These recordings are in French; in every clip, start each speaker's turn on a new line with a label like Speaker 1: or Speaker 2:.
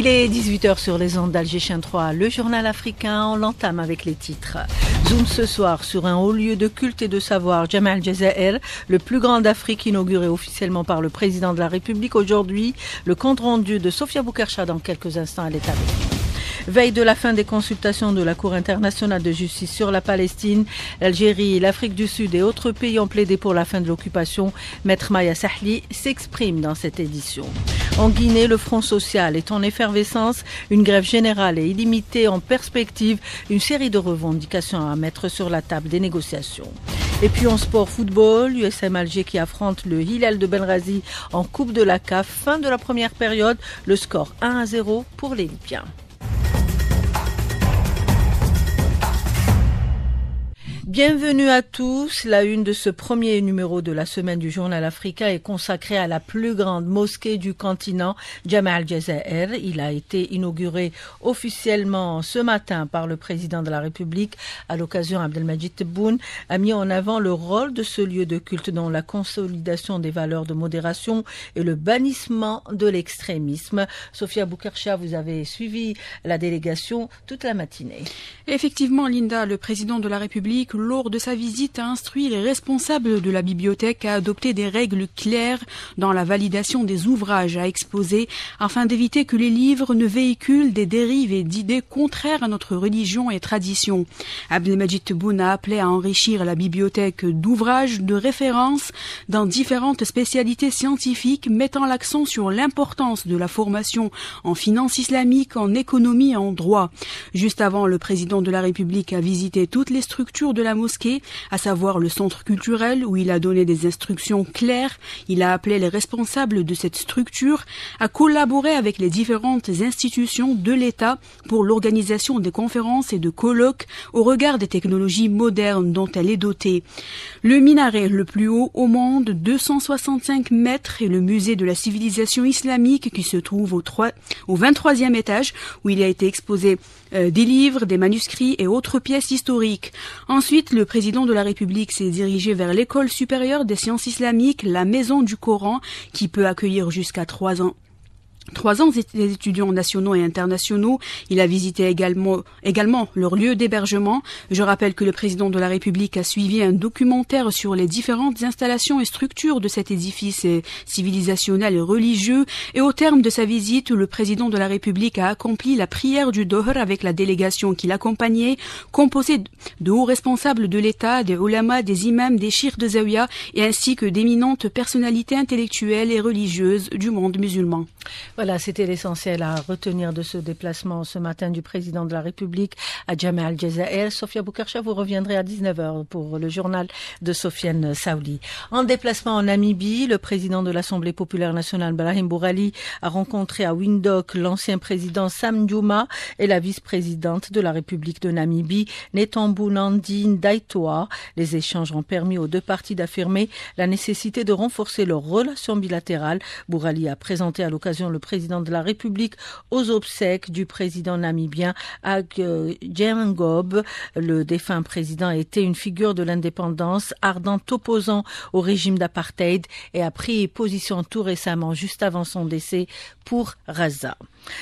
Speaker 1: Il est 18h sur les ondes d'Alger 3, le journal africain, on l'entame avec les titres. Zoom ce soir sur un haut lieu de culte et de savoir, Jamal Jazair, le plus grand d'Afrique inauguré officiellement par le président de la République aujourd'hui. Le compte rendu de Sofia Boukarcha dans quelques instants à l'état. Veille de la fin des consultations de la Cour internationale de justice sur la Palestine, l'Algérie, l'Afrique du Sud et autres pays ont plaidé pour la fin de l'occupation. Maître Maya Sahli s'exprime dans cette édition. En Guinée, le Front social est en effervescence, une grève générale et illimitée en perspective, une série de revendications à mettre sur la table des négociations. Et puis en sport football, l'USM Alger qui affronte le Hilal de Benrazi en Coupe de la CAF. Fin de la première période, le score 1 à 0 pour les Libyens. Bienvenue à tous. La une de ce premier numéro de la semaine du journal africain est consacrée à la plus grande mosquée du continent, Jamal Jazair. Il a été inauguré officiellement ce matin par le président de la République. À l'occasion, Abdelmajid Tebboune a mis en avant le rôle de ce lieu de culte dans la consolidation des valeurs de modération et le bannissement de l'extrémisme. Sophia Boukarcha, vous avez suivi la délégation toute la matinée.
Speaker 2: Effectivement, Linda, le président de la République lors de sa visite, a instruit les responsables de la bibliothèque à adopter des règles claires dans la validation des ouvrages à exposer afin d'éviter que les livres ne véhiculent des dérives et d'idées contraires à notre religion et tradition. Abdelmajid Tebboune a appelé à enrichir la bibliothèque d'ouvrages de référence dans différentes spécialités scientifiques mettant l'accent sur l'importance de la formation en finance islamique, en économie et en droit. Juste avant, le président de la République a visité toutes les structures de la mosquée, à savoir le centre culturel où il a donné des instructions claires. Il a appelé les responsables de cette structure à collaborer avec les différentes institutions de l'État pour l'organisation des conférences et de colloques au regard des technologies modernes dont elle est dotée. Le minaret le plus haut au monde, 265 mètres, est le musée de la civilisation islamique qui se trouve au, 3, au 23e étage où il a été exposé euh, des livres, des manuscrits et autres pièces historiques. Ensuite, le président de la République s'est dirigé vers l'école supérieure des sciences islamiques, la maison du Coran, qui peut accueillir jusqu'à trois ans Trois ans des étudiants nationaux et internationaux. Il a visité également, également leur lieu d'hébergement. Je rappelle que le président de la République a suivi un documentaire sur les différentes installations et structures de cet édifice civilisationnel et religieux. Et au terme de sa visite, le président de la République a accompli la prière du Dohr avec la délégation qui l'accompagnait, composée de hauts responsables de l'État, des ulama, des imams, des chirs de Zawiya et ainsi que d'éminentes personnalités intellectuelles et religieuses du monde musulman.
Speaker 1: Voilà, c'était l'essentiel à retenir de ce déplacement ce matin du président de la République à Jamal Jazair. Sofia Boukarcha, vous reviendrez à 19h pour le journal de Sofiane Saouli. En déplacement en Namibie, le président de l'Assemblée populaire nationale, Brahim Bourali, a rencontré à Windhoek l'ancien président Sam Djouma et la vice-présidente de la République de Namibie, Netambu Nandine Daitoa. Les échanges ont permis aux deux parties d'affirmer la nécessité de renforcer leurs relations bilatérales. Bourali a présenté à l'occasion le président de la République aux obsèques du président namibien Ag Djengob. Le défunt président était une figure de l'indépendance, ardent opposant au régime d'apartheid et a pris position tout récemment, juste avant son décès, pour Raza.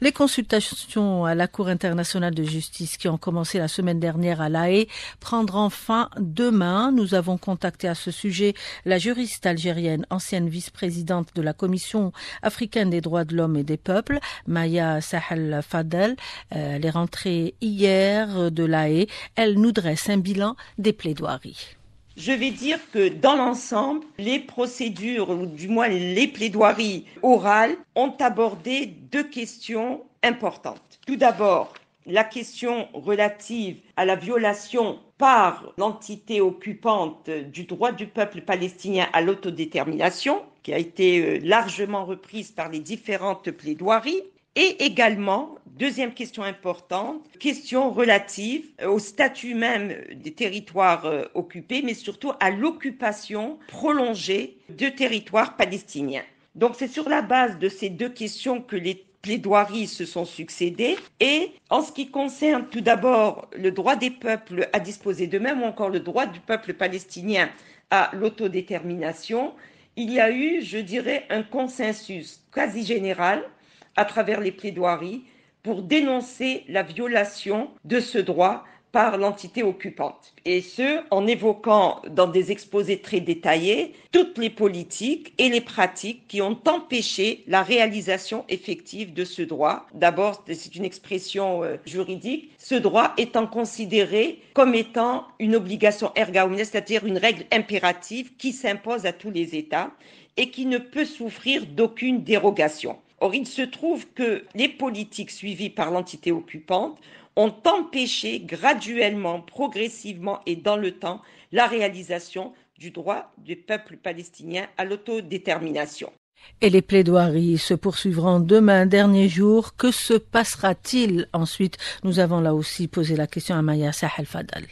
Speaker 1: Les consultations à la Cour internationale de justice qui ont commencé la semaine dernière à La Haye prendront fin demain. Nous avons contacté à ce sujet la juriste algérienne, ancienne vice-présidente de la Commission africaine des droits de l'homme et des peuples, Maya Sahel Fadel. Euh, elle est rentrée hier de La Haye. Elle nous dresse un bilan des plaidoiries.
Speaker 3: Je vais dire que dans l'ensemble, les procédures, ou du moins les plaidoiries orales, ont abordé deux questions importantes. Tout d'abord, la question relative à la violation par l'entité occupante du droit du peuple palestinien à l'autodétermination, qui a été largement reprise par les différentes plaidoiries, et également, deuxième question importante, question relative au statut même des territoires occupés, mais surtout à l'occupation prolongée de territoires palestiniens. Donc c'est sur la base de ces deux questions que les plaidoiries se sont succédées. Et en ce qui concerne tout d'abord le droit des peuples à disposer d'eux-mêmes ou encore le droit du peuple palestinien à l'autodétermination, il y a eu, je dirais, un consensus quasi général à travers les plaidoiries pour dénoncer la violation de ce droit par l'entité occupante. Et ce, en évoquant dans des exposés très détaillés toutes les politiques et les pratiques qui ont empêché la réalisation effective de ce droit. D'abord, c'est une expression euh, juridique, ce droit étant considéré comme étant une obligation erga omnes, c'est-à-dire une règle impérative qui s'impose à tous les États et qui ne peut souffrir d'aucune dérogation. Or, il se trouve que les politiques suivies par l'entité occupante ont empêché graduellement, progressivement et dans le temps la réalisation du droit du peuple palestinien à l'autodétermination.
Speaker 1: Et les plaidoiries se poursuivront demain, dernier jour. Que se passera-t-il ensuite? Nous avons là aussi posé la question à Maya Sahel Fadal.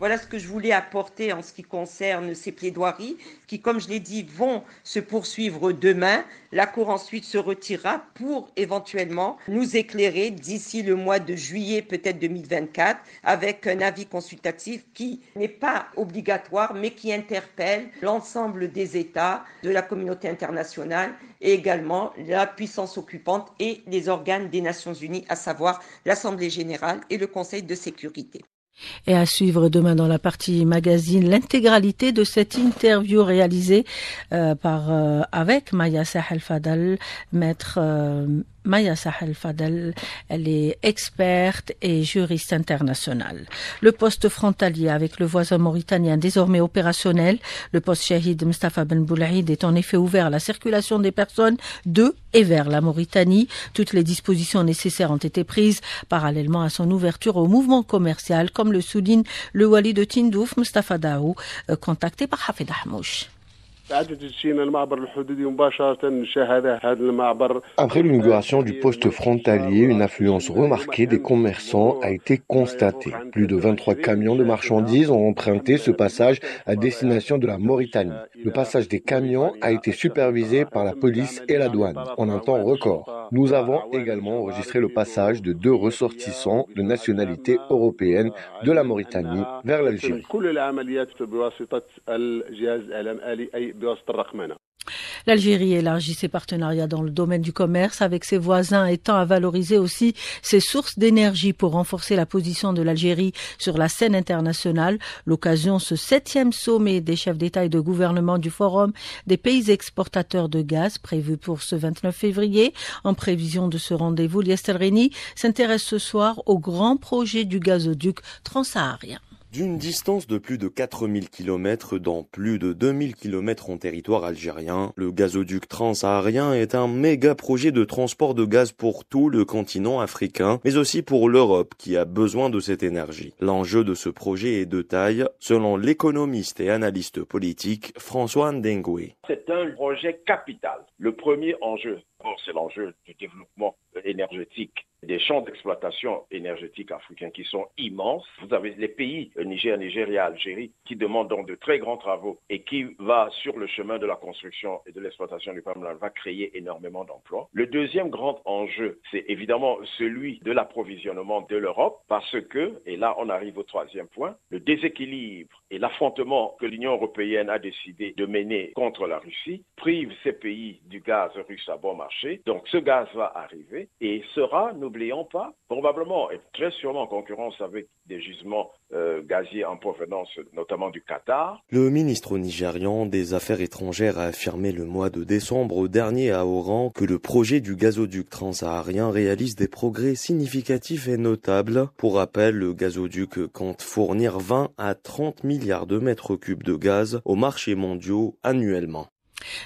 Speaker 3: Voilà ce que je voulais apporter en ce qui concerne ces plaidoiries, qui, comme je l'ai dit, vont se poursuivre demain. La Cour ensuite se retirera pour éventuellement nous éclairer d'ici le mois de juillet, peut-être 2024, avec un avis consultatif qui n'est pas obligatoire, mais qui interpelle l'ensemble des États, de la communauté internationale et également la puissance occupante et les organes des Nations Unies, à savoir l'Assemblée générale et le Conseil de sécurité.
Speaker 1: Et à suivre demain dans la partie magazine l'intégralité de cette interview réalisée euh, par euh, avec Maya Sahel Fadal, maître euh, Maya Sahel Fadel, elle est experte et juriste internationale. Le poste frontalier avec le voisin mauritanien désormais opérationnel, le poste Shahid Mustafa Ben Boulaïd est en effet ouvert à la circulation des personnes de et vers la Mauritanie. Toutes les dispositions nécessaires ont été prises parallèlement à son ouverture au mouvement commercial, comme le souligne le wali de Tindouf, Mustafa Daou, euh, contacté par Hafid Ahmouch.
Speaker 4: Après l'inauguration du poste frontalier, une affluence remarquée des commerçants a été constatée. Plus de 23 camions de marchandises ont emprunté ce passage à destination de la Mauritanie. Le passage des camions a été supervisé par la police et la douane en un temps record. Nous avons également enregistré le passage de deux ressortissants de nationalité européenne de la Mauritanie vers l'Algérie.
Speaker 1: L'Algérie élargit ses partenariats dans le domaine du commerce avec ses voisins tend à valoriser aussi ses sources d'énergie pour renforcer la position de l'Algérie sur la scène internationale. L'occasion, ce septième sommet des chefs d'État et de gouvernement du Forum des pays exportateurs de gaz prévu pour ce 29 février. En prévision de ce rendez-vous, Liestel s'intéresse ce soir au grand projet du gazoduc transsaharien.
Speaker 5: D'une distance de plus de 4000 km dans plus de 2000 km en territoire algérien, le gazoduc transsaharien est un méga projet de transport de gaz pour tout le continent africain, mais aussi pour l'Europe qui a besoin de cette énergie. L'enjeu de ce projet est de taille, selon l'économiste et analyste politique François Ndengwe.
Speaker 6: C'est un projet capital. Le premier enjeu, c'est l'enjeu du développement énergétique des champs d'exploitation énergétique africains qui sont immenses. Vous avez les pays, Niger, Nigeria, Algérie, qui demandent donc de très grands travaux et qui va sur le chemin de la construction et de l'exploitation du palmland va créer énormément d'emplois. Le deuxième grand enjeu, c'est évidemment celui de l'approvisionnement de l'Europe parce que, et là on arrive au troisième point, le déséquilibre et l'affrontement que l'Union européenne a décidé de mener contre la Russie prive ces pays du gaz russe à bon marché. Donc ce gaz va arriver et sera, n'oublions pas, probablement et très sûrement en concurrence avec des gisements euh, gaziers en provenance notamment du Qatar.
Speaker 5: Le ministre nigérian des Affaires étrangères a affirmé le mois de décembre dernier à Oran que le projet du gazoduc transsaharien réalise des progrès significatifs et notables. Pour rappel, le gazoduc compte fournir 20 à 30 milliards de mètres cubes de gaz aux marchés mondiaux annuellement.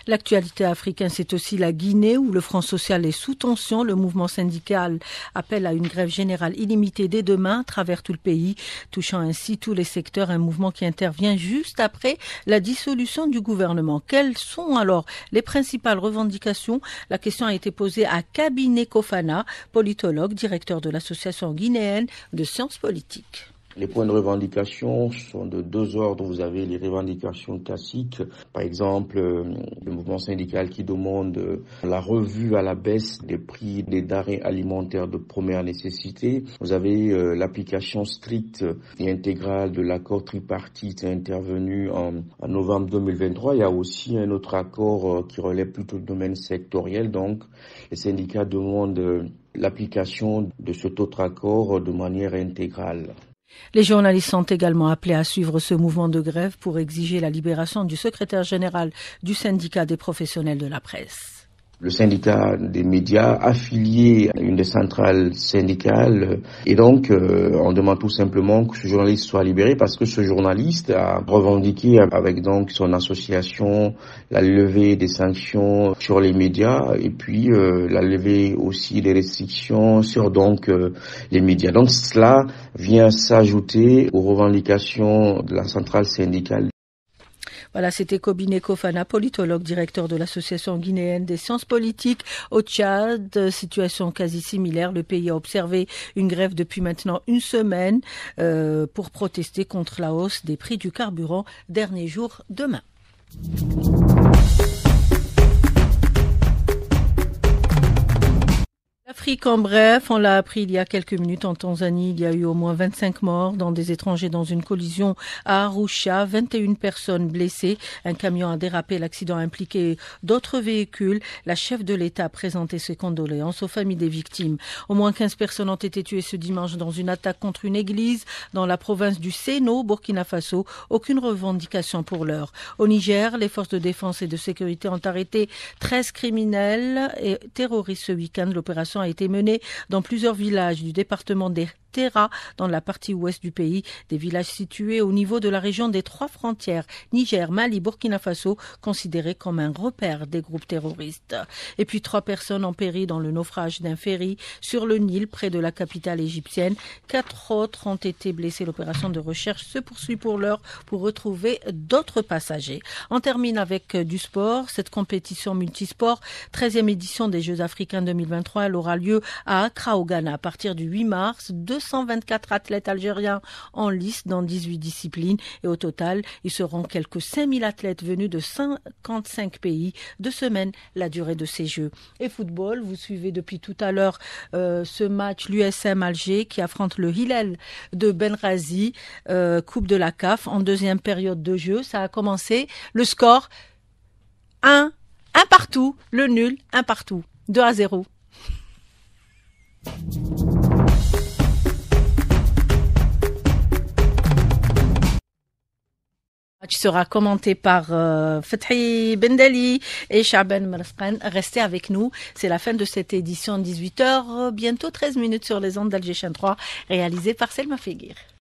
Speaker 1: L'actualité africaine, c'est aussi la Guinée où le Front social est sous tension. Le mouvement syndical appelle à une grève générale illimitée dès demain à travers tout le pays, touchant ainsi tous les secteurs. Un mouvement qui intervient juste après la dissolution du gouvernement. Quelles sont alors les principales revendications? La question a été posée à Cabinet Kofana, politologue, directeur de l'association guinéenne de sciences politiques.
Speaker 7: Les points de revendication sont de deux ordres. Vous avez les revendications classiques, par exemple euh, le mouvement syndical qui demande euh, la revue à la baisse des prix des denrées alimentaires de première nécessité. Vous avez euh, l'application stricte et intégrale de l'accord tripartite intervenu en, en, novembre 2023. Il y a aussi un autre accord qui relève plutôt du domaine sectoriel. Donc, les syndicats demandent l'application de cet autre accord de manière intégrale.
Speaker 1: Les journalistes sont également appelés à suivre ce mouvement de grève pour exiger la libération du secrétaire général du syndicat des professionnels de la presse
Speaker 7: le syndicat des médias affilié à une des centrales syndicales. Et donc, euh, on demande tout simplement que ce journaliste soit libéré parce que ce journaliste a revendiqué avec donc son association la levée des sanctions sur les médias et puis euh, la levée aussi des restrictions sur donc euh, les médias. Donc cela vient s'ajouter aux revendications de la centrale syndicale
Speaker 1: voilà, c'était Kobine Kofana, politologue, directeur de l'Association guinéenne des sciences politiques au Tchad. Situation quasi similaire. Le pays a observé une grève depuis maintenant une semaine euh, pour protester contre la hausse des prix du carburant. Dernier jour demain. L'Afrique en bref, on l'a appris il y a quelques minutes en Tanzanie, il y a eu au moins 25 morts dans des étrangers dans une collision à Arusha, 21 personnes blessées, un camion a dérapé, l'accident a impliqué d'autres véhicules. La chef de l'État a présenté ses condoléances aux familles des victimes. Au moins 15 personnes ont été tuées ce dimanche dans une attaque contre une église dans la province du Seno, Burkina Faso. Aucune revendication pour l'heure. Au Niger, les forces de défense et de sécurité ont arrêté 13 criminels et terroristes ce week-end. L'opération été menée dans plusieurs villages du département des Terra, dans la partie ouest du pays, des villages situés au niveau de la région des trois frontières, Niger, Mali, Burkina Faso, considérés comme un repère des groupes terroristes. Et puis trois personnes ont péri dans le naufrage d'un ferry sur le Nil près de la capitale égyptienne. Quatre autres ont été blessés. L'opération de recherche se poursuit pour l'heure pour retrouver d'autres passagers. On termine avec du sport. Cette compétition multisport, 13e édition des Jeux africains 2023, elle aura lieu à Accra au Ghana à partir du 8 mars. 224 athlètes algériens en lice dans 18 disciplines et au total, ils seront quelques 5000 athlètes venus de 55 pays. Deux semaines, la durée de ces Jeux. Et football, vous suivez depuis tout à l'heure euh, ce match l'USM Alger qui affronte le Hillel de Benrazi, euh, Coupe de la CAF en deuxième période de jeu. Ça a commencé. Le score 1, 1 partout, le nul, 1 partout, 2 à 0. Match sera commenté par euh, Fethi Bendali et Shaban Maraskan. Restez avec nous. C'est la fin de cette édition 18h. Bientôt 13 minutes sur les ondes d'Alger 3, réalisée par Selma Figuir.